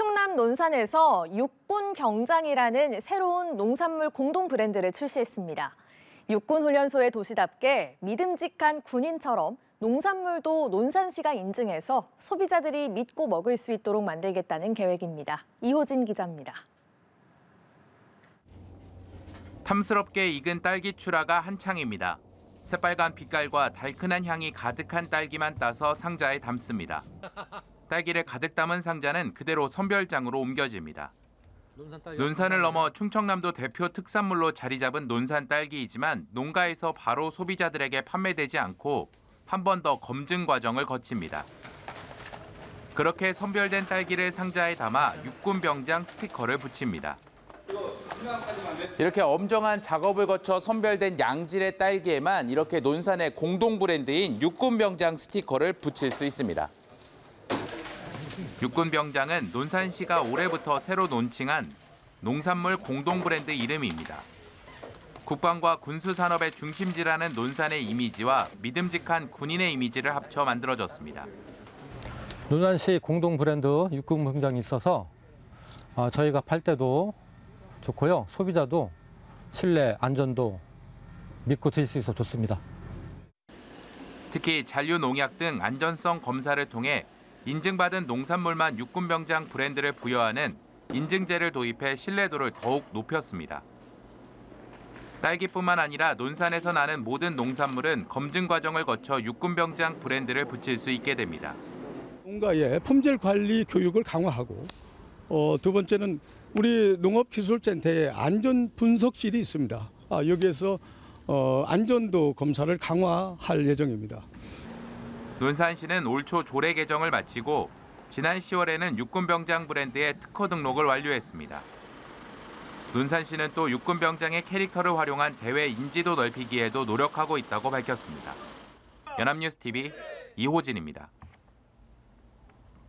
충남 논산에서 육군 병장이라는 새로운 농산물 공동 브랜드를 출시했습니다. 육군 훈련소의 도시답게 믿음직한 군인처럼 농산물도 논산시가 인증해서 소비자들이 믿고 먹을 수 있도록 만들겠다는 계획입니다. 이호진 기자입니다. 탐스럽게 익은 딸기 출하가 한창입니다. 새빨간 빛깔과 달큰한 향이 가득한 딸기만 따서 상자에 담습니다. 딸기를 가득 담은 상자는 그대로 선별장으로 옮겨집니다. 논산을 넘어 충청남도 대표 특산물로 자리 잡은 논산 딸기이지만 농가에서 바로 소비자들에게 판매되지 않고 한 번 더 검증 과정을 거칩니다. 그렇게 선별된 딸기를 상자에 담아 육군 병장 스티커를 붙입니다. 이렇게 엄정한 작업을 거쳐 선별된 양질의 딸기에만 이렇게 논산의 공동 브랜드인 육군병장 스티커를 붙일 수 있습니다. 육군 병장은 논산시가 올해부터 새로 론칭한 농산물 공동 브랜드 이름입니다. 국방과 군수 산업의 중심지라는 논산의 이미지와 믿음직한 군인의 이미지를 합쳐 만들어졌습니다. 논산시 공동 브랜드 육군 병장이 있어서 어, 저희가 팔 때도 좋고요. 소비자도 신뢰, 안전도 믿고 드실 수 있어 좋습니다. 특히 잔류 농약 등 안전성 검사를 통해 인증받은 농산물만 육군병장 브랜드를 부여하는 인증제를 도입해 신뢰도를 더욱 높였습니다. 딸기뿐만 아니라 논산에서 나는 모든 농산물은 검증 과정을 거쳐 육군병장 브랜드를 붙일 수 있게 됩니다. 농가의 품질 관리 교육을 강화하고 어, 두 번째는 우리 농업기술센터에 안전 분석실이 있습니다. 아, 여기에서 어, 안전도 검사를 강화할 예정입니다. 논산시는 올 초 조례 개정을 마치고 지난 10월에는 육군병장 브랜드의 특허 등록을 완료했습니다. 논산시는 또 육군병장의 캐릭터를 활용한 대외 인지도 넓히기에도 노력하고 있다고 밝혔습니다. 연합뉴스 TV 이호진입니다.